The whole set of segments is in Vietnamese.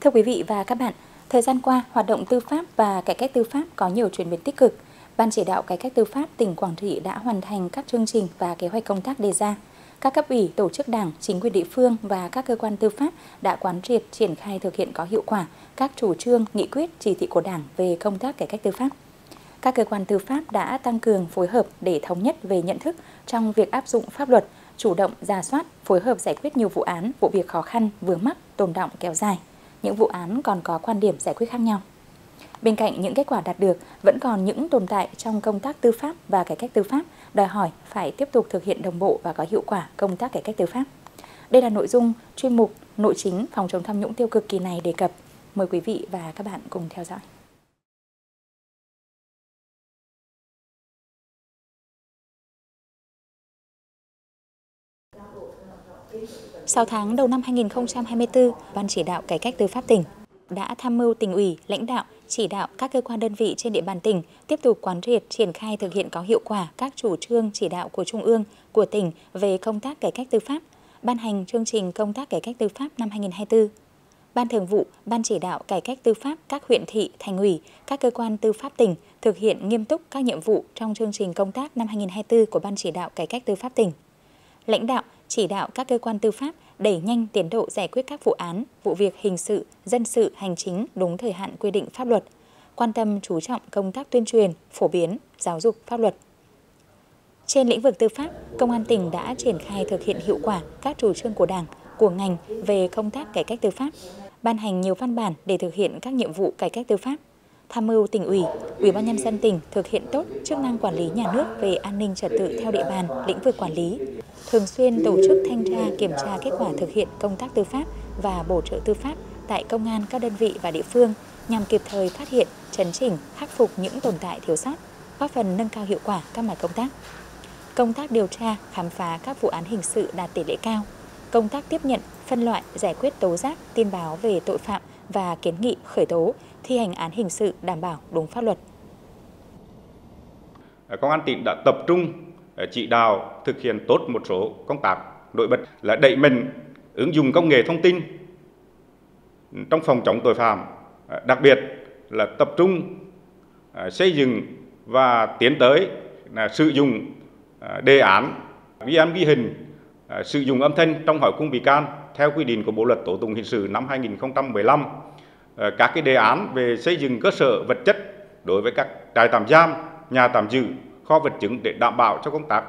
Thưa quý vị và các bạn, thời gian qua, hoạt động tư pháp và cải cách tư pháp có nhiều chuyển biến tích cực. Ban chỉ đạo cải cách tư pháp tỉnh Quảng Trị đã hoàn thành các chương trình và kế hoạch công tác đề ra. Các cấp ủy, tổ chức đảng, chính quyền địa phương và các cơ quan tư pháp đã quán triệt triển khai thực hiện có hiệu quả các chủ trương, nghị quyết, chỉ thị của Đảng về công tác cải cách tư pháp. Các cơ quan tư pháp đã tăng cường phối hợp để thống nhất về nhận thức trong việc áp dụng pháp luật, chủ động ra soát, phối hợp giải quyết nhiều vụ án, vụ việc khó khăn, vướng mắc, tồn động kéo dài. Những vụ án còn có quan điểm giải quyết khác nhau. Bên cạnh những kết quả đạt được, vẫn còn những tồn tại trong công tác tư pháp và cải cách tư pháp, đòi hỏi phải tiếp tục thực hiện đồng bộ và có hiệu quả công tác cải cách tư pháp. Đây là nội dung chuyên mục Nội chính phòng chống tham nhũng tiêu cực kỳ này đề cập. Mời quý vị và các bạn cùng theo dõi. 6 tháng đầu năm 2024, Ban chỉ đạo cải cách tư pháp tỉnh đã tham mưu tỉnh ủy, lãnh đạo, chỉ đạo các cơ quan đơn vị trên địa bàn tỉnh tiếp tục quán triệt triển khai thực hiện có hiệu quả các chủ trương chỉ đạo của Trung ương, của tỉnh về công tác cải cách tư pháp, ban hành chương trình công tác cải cách tư pháp năm 2024. Ban Thường vụ, Ban chỉ đạo cải cách tư pháp các huyện thị, thành ủy, các cơ quan tư pháp tỉnh thực hiện nghiêm túc các nhiệm vụ trong chương trình công tác năm 2024 của Ban chỉ đạo cải cách tư pháp tỉnh. Lãnh đạo, chỉ đạo các cơ quan tư pháp đẩy nhanh tiến độ giải quyết các vụ án, vụ việc hình sự, dân sự, hành chính đúng thời hạn quy định pháp luật, quan tâm chú trọng công tác tuyên truyền, phổ biến, giáo dục pháp luật. Trên lĩnh vực tư pháp, Công an tỉnh đã triển khai thực hiện hiệu quả các chủ trương của Đảng, của ngành về công tác cải cách tư pháp, ban hành nhiều văn bản để thực hiện các nhiệm vụ cải cách tư pháp, tham mưu tỉnh ủy, ủy ban nhân dân tỉnh thực hiện tốt chức năng quản lý nhà nước về an ninh trật tự theo địa bàn, lĩnh vực quản lý, thường xuyên tổ chức thanh tra kiểm tra kết quả thực hiện công tác tư pháp và bổ trợ tư pháp tại công an các đơn vị và địa phương nhằm kịp thời phát hiện, chấn chỉnh, khắc phục những tồn tại thiếu sót, góp phần nâng cao hiệu quả các mặt công tác. Công tác điều tra, khám phá các vụ án hình sự đạt tỷ lệ cao. Công tác tiếp nhận, phân loại, giải quyết tố giác, tin báo về tội phạm và kiến nghị khởi tố, thi hành án hình sự đảm bảo đúng pháp luật. Ờ, công an tỉnh đã tập trung ờ, chỉ đạo thực hiện tốt một số công tác nổi bật là đẩy mạnh ứng dụng công nghệ thông tin trong phòng chống tội phạm, ờ, đặc biệt là tập trung xây dựng và tiến tới là sử dụng đề án vi án ghi hình sử dụng âm thanh trong hỏi cung bị can theo quy định của Bộ luật tố tụng hình sự năm 2015 ờ, các cái đề án về xây dựng cơ sở vật chất đối với các trại tạm giam, nhà tạm giữ kho vật chứng để đảm bảo cho công tác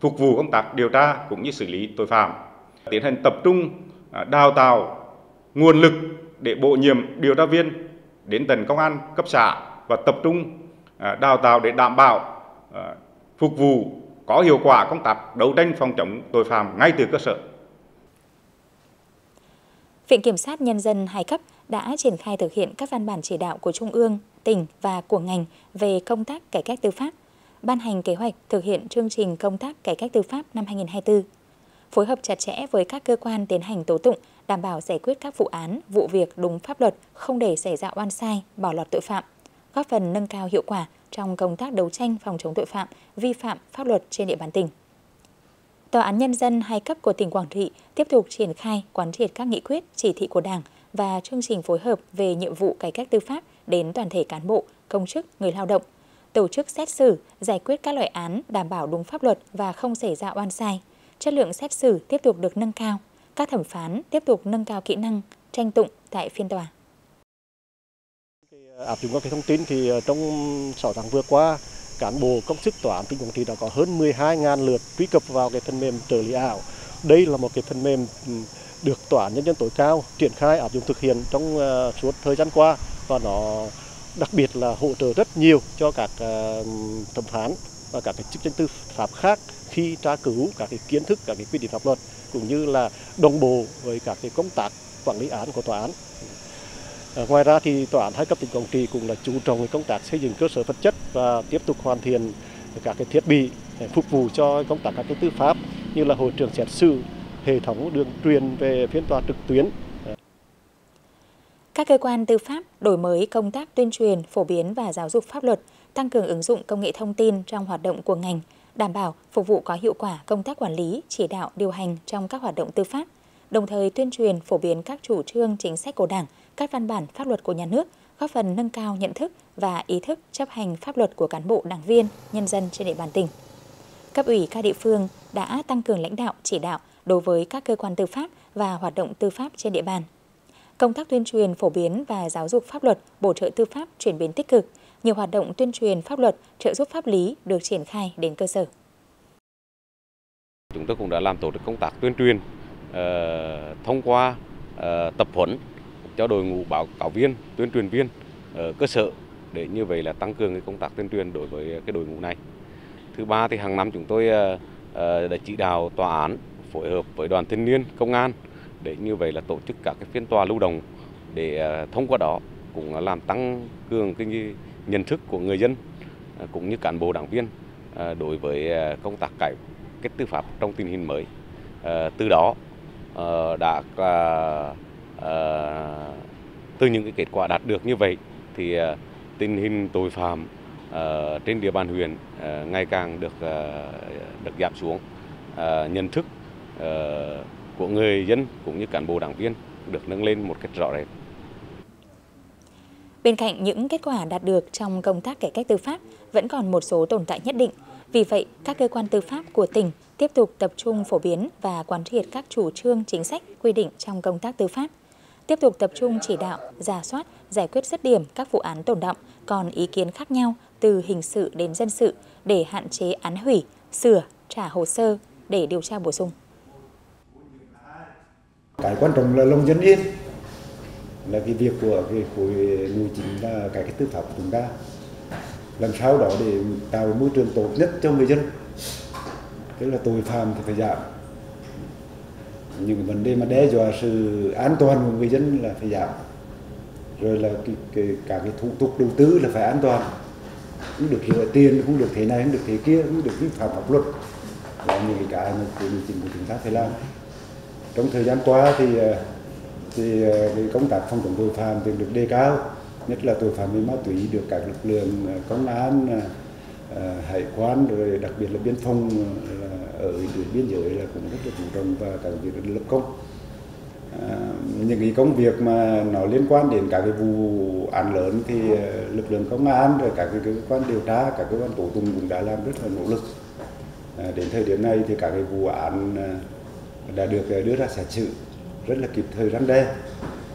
phục vụ công tác điều tra cũng như xử lý tội phạm tiến hành tập trung à, đào tạo nguồn lực để bổ nhiệm điều tra viên đến tận công an cấp xã và tập trung à, đào tạo để đảm bảo à, phục vụ có hiệu quả công tác đấu tranh phòng chống tội phạm ngay từ cơ sở. Viện Kiểm sát Nhân dân hai cấp đã triển khai thực hiện các văn bản chỉ đạo của Trung ương, tỉnh và của ngành về công tác cải cách tư pháp ban hành kế hoạch thực hiện chương trình công tác cải cách tư pháp năm 2024, phối hợp chặt chẽ với các cơ quan tiến hành tố tụng, đảm bảo giải quyết các vụ án, vụ việc đúng pháp luật, không để xảy ra oan sai, bỏ lọt tội phạm, góp phần nâng cao hiệu quả trong công tác đấu tranh phòng chống tội phạm, vi phạm pháp luật trên địa bàn tỉnh. Tòa án Nhân dân hai cấp của tỉnh Quảng Trị tiếp tục triển khai quán triệt các nghị quyết, chỉ thị của Đảng và chương trình phối hợp về nhiệm vụ cải cách tư pháp đến toàn thể cán bộ, công chức, người lao động, tổ chức xét xử, giải quyết các loại án đảm bảo đúng pháp luật và không xảy ra oan sai. Chất lượng xét xử tiếp tục được nâng cao. Các thẩm phán tiếp tục nâng cao kỹ năng tranh tụng tại phiên tòa. Áp dụng các cái thông tin thì ờ, trong 6 tháng vừa qua, cán bộ công chức tòa án tỉnh Quảng Trị đã có hơn 12.000 lượt truy cập vào cái phần mềm trợ lý ảo. Đây là một cái phần mềm ừ, được tòa án nhân dân tối cao triển khai áp dụng thực hiện trong uh, suốt thời gian qua và nó đặc biệt là hỗ trợ rất nhiều cho các ờ, thẩm phán và các cái chức danh tư pháp khác khi tra cứu các cái kiến thức các cái quy định pháp luật cũng như là đồng bộ với các cái công tác quản lý án của tòa án. Ờ, ngoài ra thì tòa án hai cấp tỉnh Quảng Trị cũng là chú trọng công tác xây dựng cơ sở vật chất và tiếp tục hoàn thiện các cái thiết bị phục vụ cho công tác các cái tư pháp như là hội trường xét xử, hệ thống đường truyền về phiên tòa trực tuyến. Các cơ quan tư pháp đổi mới công tác tuyên truyền, phổ biến và giáo dục pháp luật, tăng cường ứng dụng công nghệ thông tin trong hoạt động của ngành, đảm bảo phục vụ có hiệu quả công tác quản lý, chỉ đạo, điều hành trong các hoạt động tư pháp, đồng thời tuyên truyền phổ biến các chủ trương chính sách của Đảng, các văn bản pháp luật của nhà nước, góp phần nâng cao nhận thức và ý thức chấp hành pháp luật của cán bộ đảng viên, nhân dân trên địa bàn tỉnh. Cấp ủy các địa phương đã tăng cường lãnh đạo, chỉ đạo đối với các cơ quan tư pháp và hoạt động tư pháp trên địa bàn. Công tác tuyên truyền phổ biến và giáo dục pháp luật, bổ trợ tư pháp chuyển biến tích cực, nhiều hoạt động tuyên truyền pháp luật, trợ giúp pháp lý được triển khai đến cơ sở. Chúng tôi cũng đã làm tổ chức công tác tuyên truyền ờ, thông qua ờ, tập huấn cho đội ngũ báo cáo viên, tuyên truyền viên ở cơ sở để như vậy là tăng cường cái công tác tuyên truyền đối với cái đội ngũ này. Thứ ba thì hàng năm chúng tôi ờ, ờ, đã chỉ đạo tòa án phối hợp với đoàn thanh niên, công an để như vậy là tổ chức các cái phiên tòa lưu động để ờ, thông qua đó cũng làm tăng cường cái nhận thức của người dân cũng như cán bộ đảng viên đối với công tác cải cách tư pháp trong tình hình mới. Từ đó đã Ờ, từ những cái kết quả đạt được như vậy thì ờ, tình hình tội phạm ờ, trên địa bàn huyện ngày càng được được giảm xuống nhận thức của người dân cũng như cán bộ đảng viên được nâng lên một cách rõ rệt. Bên cạnh những kết quả đạt được trong công tác cải cách tư pháp, vẫn còn một số tồn tại nhất định. Vì vậy, các cơ quan tư pháp của tỉnh tiếp tục tập trung phổ biến và quán triệt các chủ trương chính sách quy định trong công tác tư pháp. Tiếp tục tập trung chỉ đạo, giả soát, giải quyết rứt điểm các vụ án tồn động còn ý kiến khác nhau từ hình sự đến dân sự để hạn chế án hủy, sửa, trả hồ sơ để điều tra bổ sung. Cái quan trọng là lòng dân yên, là cái việc của cái khối nội chính là cái cái tư pháp của chúng ta làm sao đó để tạo môi trường tốt nhất cho người dân tức là tội phạm thì phải giảm những vấn đề mà đe dọa sự an toàn của người dân là phải giảm. Rồi là cái, cái, cả cái thủ tục đầu tư là phải an toàn. Không được rửa tiền không được thế này không được thế kia không được vi phạm pháp luật. Là những cái mà của chính của chúng ta phải làm. Trong thời gian qua thì ờ, thì ờ, cái công tác phòng chống tội phạm thì được đề cao. Nhất là tội phạm về ma túy được các lực lượng ờ, công an Ờ, hải quan rồi đặc biệt là biên phòng ờ, ở tuyến biên giới là cũng rất là chú trọng và các việc lập công. À, những cái công việc mà nó liên quan đến các cái vụ án lớn thì lực lượng công an rồi các cái cơ quan điều tra các cơ quan tố tụng cũng đã làm rất là nỗ lực. À, đến thời điểm này thì các cái vụ án đã được đưa ra xét xử rất là kịp thời răn đe.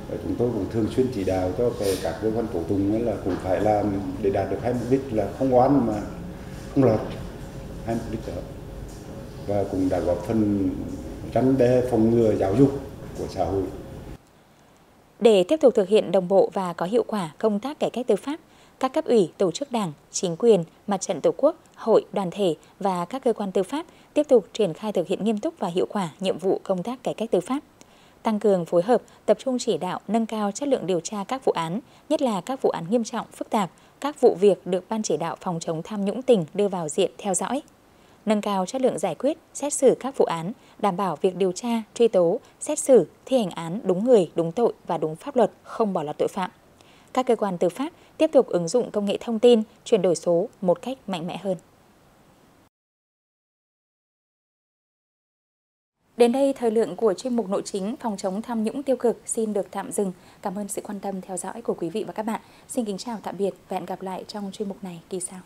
Và chúng tôi cũng thường xuyên chỉ đạo cho các cơ quan tố tụng là cũng phải làm để đạt được hai mục đích là không oán mà không lọt hai mục đích đó và cũng đã góp phần răn đe phòng ngừa giáo dục của xã hội. Để tiếp tục thực hiện đồng bộ và có hiệu quả công tác cải cách tư pháp, các cấp ủy, tổ chức đảng, chính quyền, mặt trận tổ quốc, hội, đoàn thể và các cơ quan tư pháp tiếp tục triển khai thực hiện nghiêm túc và hiệu quả nhiệm vụ công tác cải cách tư pháp tăng cường phối hợp, tập trung chỉ đạo nâng cao chất lượng điều tra các vụ án, nhất là các vụ án nghiêm trọng, phức tạp, các vụ việc được Ban chỉ đạo phòng chống tham nhũng tỉnh đưa vào diện theo dõi. Nâng cao chất lượng giải quyết, xét xử các vụ án, đảm bảo việc điều tra, truy tố, xét xử, thi hành án đúng người, đúng tội và đúng pháp luật, không bỏ lọt tội phạm. Các cơ quan tư pháp tiếp tục ứng dụng công nghệ thông tin, chuyển đổi số một cách mạnh mẽ hơn. Đến đây, thời lượng của chuyên mục nội chính phòng chống tham nhũng tiêu cực xin được tạm dừng. Cảm ơn sự quan tâm theo dõi của quý vị và các bạn. Xin kính chào tạm biệt và hẹn gặp lại trong chuyên mục này kỳ sau.